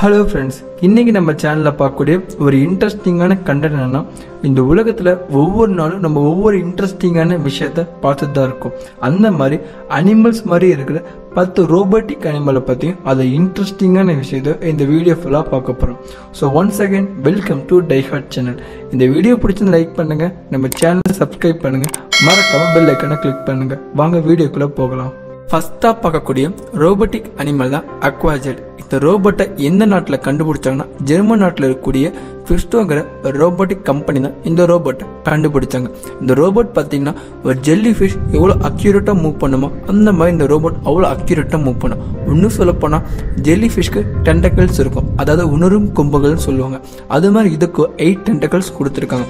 Hello friends இன்றைக்கி நம்ம சேனலில் பார்க்கக்கூடிய ஒரு இன்ட்ரெஸ்டிங்கான கண்டென்ட் என்னன்னா இந்த உலகத்தில் ஒவ்வொரு நாளும் நம்ம ஒவ்வொரு இன்ட்ரெஸ்டிங்கான விஷயத்த பார்த்துட்டு தான் இருக்கோம். அந்த மாதிரி அனிமல்ஸ் மாதிரி இருக்கிற பத்து ரோபோட்டிக் அனிமலை பற்றியும் அதை இன்ட்ரெஸ்டிங்கான விஷயத்த இந்த வீடியோ ஃபுல்லாக பார்க்க போகிறோம் so once again welcome to Diehard channel இந்த வீடியோ பிடிச்சிருந்து லைக் பண்ணுங்கள் நம்ம சேனலை சப்ஸ்கிரைப் பண்ணுங்கள் மறக்காம பெல் ஐக்கனை கிளிக் பண்ணுங்கள் வாங்க வீடியோக்குள்ளே போகலாம். ஃபஸ்ட்டாக பார்க்கக்கூடிய ரோபோட்டிக் அனிமல் தான் அக்வாஜெட் இந்த ரோபோட்டை எந்த நாட்டில் கண்டுபிடிச்சாங்கன்னா ஜெர்மன் நாட்டில் இருக்கக்கூடிய ஃபிஸ்டோங்கிற ரோபோட்டிக் கம்பெனி தான் இந்த ரோபோட்டை கண்டுபிடிச்சாங்க. இந்த ரோபோட் பார்த்தீங்கன்னா ஒரு ஜெல்லி ஃபிஷ் எவ்வளோ அக்யூரேட்டாக மூவ் பண்ணுமோ அந்த மாதிரி இந்த ரோபோட் அவ்வளோ அக்யூரேட்டாக மூவ் பண்ணும். இன்னும் சொல்லப்போனால் ஜெல்லி ஃபிஷ்க்கு டென்டக்கல்ஸ் இருக்கும். அதாவது உணரும் கொம்புகள்னு சொல்லுவாங்க. அது மாதிரி இதுக்கு எயிட் டென்டக்கல்ஸ் கொடுத்துருக்காங்க.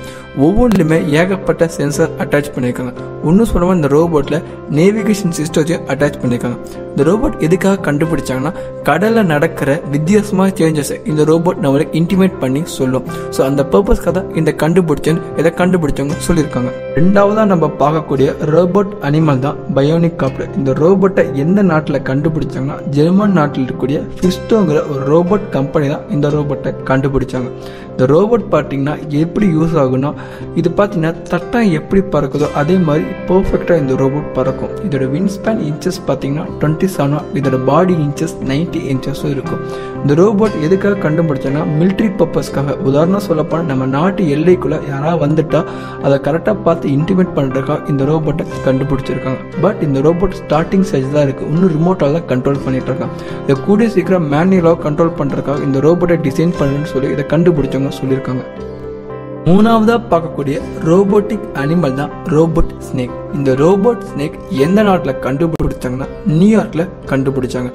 ஒவ்வொன்றுலையுமே ஏகப்பட்ட சென்சார் அட்டாச் பண்ணியிருக்காங்க. இன்னும் சொல்லப்போ இந்த ரோபோட்டில் நேவிகேஷன் சிஸ்டத்தையும் அட்டாச் பண்ணியிருக்காங்க. இந்த ரோபோட் எதுக்காக கண்டுபிடிச்சாங்கன்னா கடலில் நடக்கிற வித்தியாசமான சேஞ்சஸை இந்த ரோபோட் நம்மளுக்கு இன்டிமேட் பண்ணி சொல்லும். ஸோ அந்த பர்பஸ்க்காக தான் இந்த கண்டுபிடிச்சேன்னு இதை கண்டுபிடிச்சவங்க சொல்லியிருக்காங்க. ரெண்டாவதாக நம்ம பார்க்கக்கூடிய ரோபோட் அனிமல் தான் பயோனிக் காப்டர் இந்த ரோபோட்டை எந்த நாட்டில் கண்டுபிடிச்சாங்கன்னா ஜெர்மன் நாட்டில் இருக்கக்கூடிய ஃபிஸ்டோங்கிற ஒரு ரோபோட் கம்பெனி தான் இந்த ரோபோட்டை கண்டுபிடிச்சாங்க. இந்த ரோபோட் பார்த்தீங்கன்னா எப்படி யூஸ் ஆகும்னா இது பார்த்தீங்கன்னா தட்டம் எப்படி பறக்குதோ அதே மாதிரி பர்ஃபெக்டாக இந்த ரோபோட் பறக்கும். இதோட வின் ஸ்பேன் இன்ச்சஸ் பார்த்தீங்கன்னா டுவெண்ட்டி செவனா இதோட பாடி இன்ச்சஸ் நைன்டி இன்ச்சஸும் இருக்கும். இந்த ரோபோட் எதுக்காக கண்டுபிடிச்சோன்னா மிலிட்ரி பர்பஸ்க்காக உதாரணம் சொல்லப்போனால் நம்ம நாட்டு எல்லைக்குள்ளே யாராவது வந்துட்டா அதை கரெக்டாக பார்த்து இன்டிமேட் பண்ணுறதுக்காக இந்த ரோபோட்டை கண்டுபிடிச்சிருக்காங்க. பட் இந்த ரோபோட் ஸ்டார்டிங் சைஸ் தான் இருக்குது இன்னும் ரிமோட்டால் தான் கண்ட்ரோல் பண்ணிட்டு இருக்காங்க. இதை கூடிய சீக்கிரம் மேனுவலாக கண்ட்ரோல் பண்ணுறதுக்காக இந்த ரோபோட்டை டிசைன் பண்ணுன்னு சொல்லி இதை கண்டுபிடிச்சவங்க சொல்லியிருக்காங்க. மூணாவதாக பார்க்கக்கூடிய ரோபோட்டிக் அனிமல் தான் ரோபோட் ஸ்னேக் இந்த ரோபோட் ஸ்னேக் எந்த நாட்டில் கண்டுபிடிச்சாங்கன்னா நியூயார்க்கில் கண்டுபிடிச்சாங்க.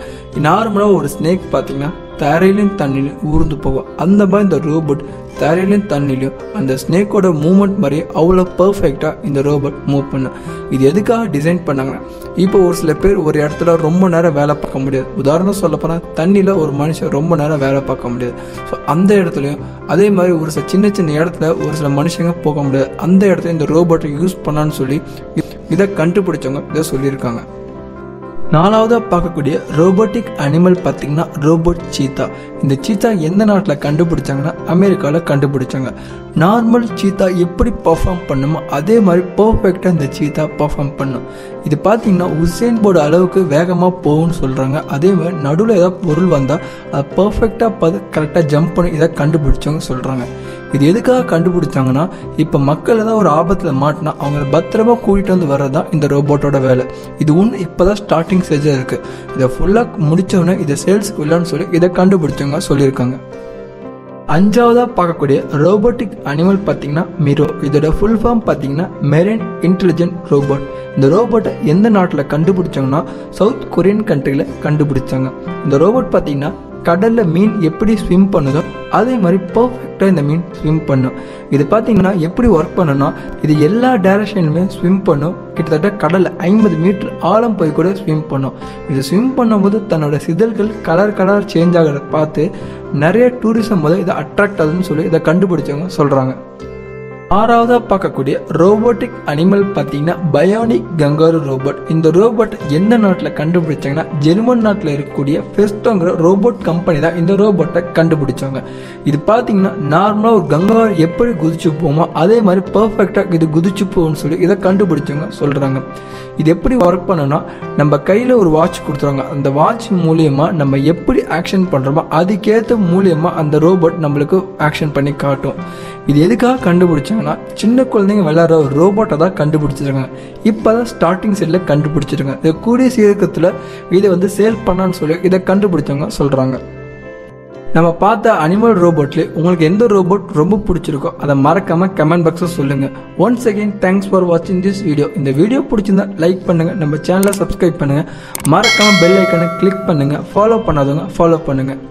நார்மலாக ஒரு ஸ்னேக் பார்த்தீங்கன்னா தரையிலும் தண்ணிலையும் ஊர்ந்து போகும் அந்த மாதிரி இந்த ரோபோட் தரையிலும் தண்ணிலையும் அந்த ஸ்னேக்கோட மூமெண்ட் மாதிரி அவ்வளோ பர்ஃபெக்டாக இந்த ரோபோட் மூவ் பண்ணும் இது எதுக்காக டிசைன் பண்ணாங்கன்னா இப்போ ஒரு சில பேர் ஒரு இடத்துல ரொம்ப நேரம் வேலை பார்க்க முடியாது. உதாரணம் சொல்ல போனால் தண்ணியில் ஒரு மனுஷன் ரொம்ப நேரம் வேலை பார்க்க முடியாது. ஸோ அந்த இடத்துலையும் அதே மாதிரி ஒரு சில சின்ன சின்ன இடத்துல ஒரு சில மனுஷங்க போக முடியாது. அந்த இடத்துல இந்த ரோபோட்டை யூஸ் பண்ணான்னு சொல்லி இதை கண்டுபிடிச்சவங்க இதை சொல்லியிருக்காங்க. நாலாவதாக பார்க்கக்கூடிய ரோபோட்டிக் அனிமல் பார்த்தீங்கன்னா ரோபோட் சீத்தா இந்த சீத்தா எந்த நாட்டில் கண்டுபிடிச்சாங்கன்னா அமெரிக்காவில் கண்டுபிடிச்சாங்க. நார்மல் சீத்தா எப்படி பர்ஃபார்ம் பண்ணுமோ அதே மாதிரி பர்ஃபெக்டாக இந்த சீத்தா பர்ஃபார்ம் பண்ணும். இது பார்த்தீங்கன்னா உசேன் போர்டு அளவுக்கு வேகமாக போகும்னு சொல்கிறாங்க அதே மாதிரி நடுவில் ஏதாவது பொருள் வந்தால் அதை பர்ஃபெக்டாக பார்த்து கரெக்டாக ஜம்ப் பண்ணி இதை கண்டுபிடிச்சவங்க சொல்கிறாங்க இது எதுக்காக கண்டுபிடிச்சாங்கன்னா இப்போ மக்கள் ஏதாவது ஒரு ஆபத்தில் மாட்டினா அவங்கள பத்திரமா கூட்டிகிட்டு வந்து வர்றது தான் இந்த ரோபோட்டோட வேலை. இது ஒன்று இப்போ தான் ஸ்டார்டிங் ஸ்டேஜாக இருக்குது இதை ஃபுல்லாக முடித்தவொடனே இதை சேல்ஸுக்கு இல்லைன்னு சொல்லி இதை கண்டுபிடிச்சவங்க சொல்லியிருக்காங்க. அஞ்சாவதாக பார்க்கக்கூடிய ரோபோட்டிக் அனிமல் பார்த்தீங்கன்னா மிரோ இதோட ஃபுல் ஃபார்ம் பார்த்தீங்கன்னா மெரைன் இன்டெலிஜென்ட் ரோபோட் இந்த ரோபோட்டை எந்த நாட்டில் கண்டுபிடிச்சாங்கன்னா சவுத் கொரியன் கண்ட்ரியில் கண்டுபிடிச்சாங்க. இந்த ரோபோட் பார்த்தீங்கன்னா கடலில் மீன் எப்படி ஸ்விம் பண்ணுதோ அதே மாதிரி பர்ஃபெக்டாக இந்த மீன் ஸ்விம் பண்ணும். இது பார்த்தீங்கன்னா எப்படி ஒர்க் பண்ணுன்னா இது எல்லா டைரக்ஷன்லையுமே ஸ்விம் பண்ணும். கிட்டத்தட்ட கடலில் ஐம்பது மீட்டர் ஆழம் போய் கூட ஸ்விம் பண்ணும். இது ஸ்விம் பண்ணும்போது தன்னோட சிதழ்கள் கலர் கலர் சேஞ்ச் ஆகிறத பார்த்து நிறைய டூரிசம் போது இதை அட்ராக்ட் ஆகுதுன்னு சொல்லி இதை கண்டுபிடிச்சவங்க சொல்கிறாங்க ஆறாவதாக பார்க்கக்கூடிய ரோபோட்டிக் அனிமல் பார்த்தீங்கன்னா பயோனிக் கங்காரு ரோபோட் இந்த ரோபோட் எந்த நாட்டில் கண்டுபிடிச்சாங்கன்னா ஜெர்மன் நாட்டில் இருக்கக்கூடிய ஃபெஸ்டோங்கிற ரோபோட் கம்பெனி தான் இந்த ரோபோட்டை கண்டுபிடிச்சாங்க இது பார்த்தீங்கன்னா நார்மலாக ஒரு கங்காரு எப்படி குதிச்சு போமோ அதே மாதிரி பர்ஃபெக்டாக இது குதிச்சு போகும்னு சொல்லி இதை கண்டுபிடிச்சவங்க சொல்கிறாங்க இது எப்படி ஒர்க் பண்ணுன்னா நம்ம கையில் ஒரு வாட்ச் கொடுத்துருவாங்க. அந்த வாட்ச் மூலியமாக நம்ம எப்படி ஆக்ஷன் பண்ணுறோமோ அதுக்கேற்ற மூலியமாக அந்த ரோபோட் நம்மளுக்கு ஆக்ஷன் பண்ணி காட்டும். இது எதுக்காக கண்டுபிடிச்சாங்கன்னா சின்ன குழந்தைங்க விளையாடுற ஒரு ரோபோட்டை தான் கண்டுபிடிச்சிருக்காங்க. இப்போ தான் ஸ்டார்டிங் சைடில் கண்டுபிடிச்சிருக்காங்க. இது கூடிய சீக்கிரத்தில் இதை வந்து சேல் பண்ணான்னு சொல்லி இதை கண்டுபிடிச்சவங்க சொல்கிறாங்க நம்ம பார்த்த அனிமல் ரோபோட்லேயே உங்களுக்கு எந்த ரோபோட் ரொம்ப பிடிச்சிருக்கோ அதை மறக்காமல் கமெண்ட் பாக்ஸில் சொல்லுங்கள் ஒன்ஸ் அகெயின் தேங்க்ஸ் ஃபார் வாட்சிங் திஸ் வீடியோ இந்த வீடியோ பிடிச்சிருந்தா லைக் பண்ணுங்கள் நம்ம சேனலை சப்ஸ்கிரைப் பண்ணுங்கள் மறக்காமல் பெல் ஐக்கனை கிளிக் பண்ணுங்கள் ஃபாலோ பண்ணாதவங்க ஃபாலோ பண்ணுங்கள்